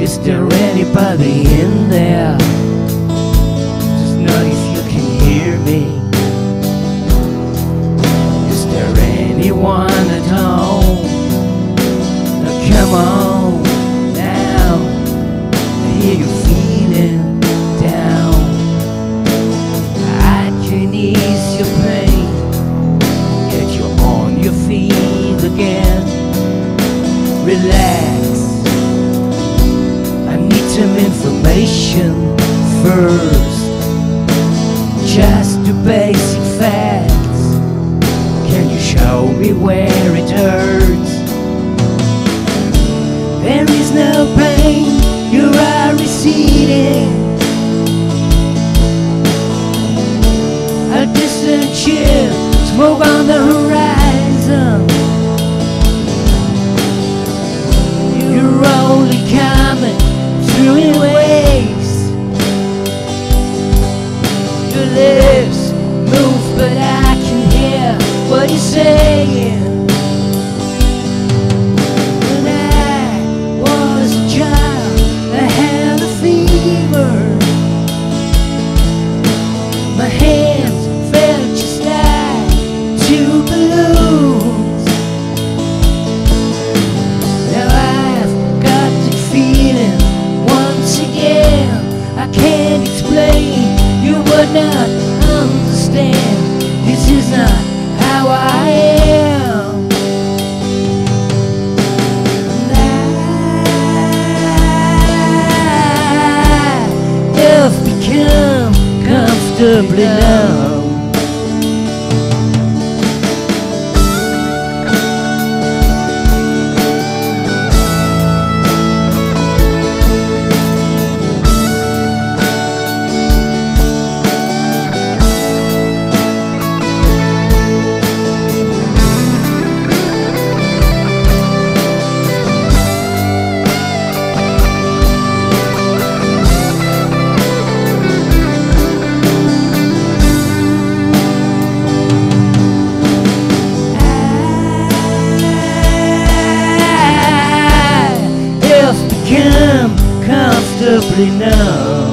Is there anybody in there? Just know if you can hear me. Is there anyone at home? Now come on now. I hear you feeling down. I can ease your pain. Get you on your feet again. Relax. Some information first. Just the basic facts. Can you show me where it hurts? There is no pain, you are receding. A distant chill, smoke on the horizon. I can't explain, you would not understand. This is not how I am. I have become comfortably numb. Comfortably numb.